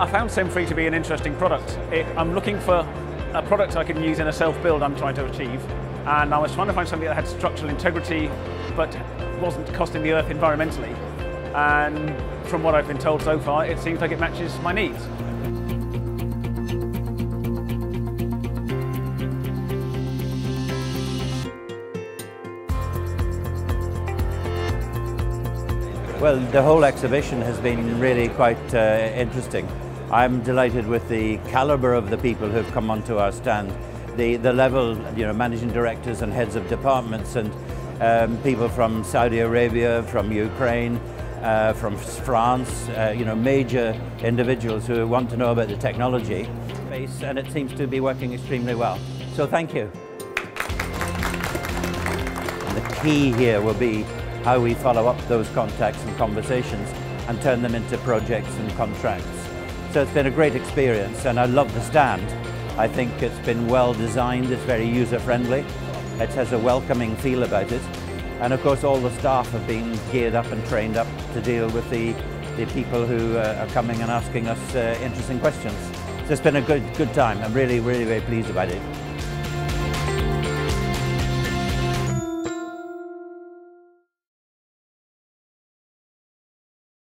I found Cemfree to be an interesting product. It, I'm looking for a product I can use in a self-build I'm trying to achieve. And I was trying to find something that had structural integrity, but wasn't costing the earth environmentally. And from what I've been told so far, it seems like it matches my needs. Well, the whole exhibition has been really quite uh, interesting. I'm delighted with the caliber of the people who've come onto our stand, the, the level, you know, managing directors and heads of departments and um, people from Saudi Arabia, from Ukraine, uh, from France, uh, you know, major individuals who want to know about the technology space, and it seems to be working extremely well. So thank you. And the key here will be how we follow up those contacts and conversations and turn them into projects and contracts. So it's been a great experience and I love the stand. I think it's been well designed, it's very user friendly, it has a welcoming feel about it. And of course all the staff have been geared up and trained up to deal with the, the people who uh, are coming and asking us uh, interesting questions. So it's been a good, good time. I'm really, really very pleased about it.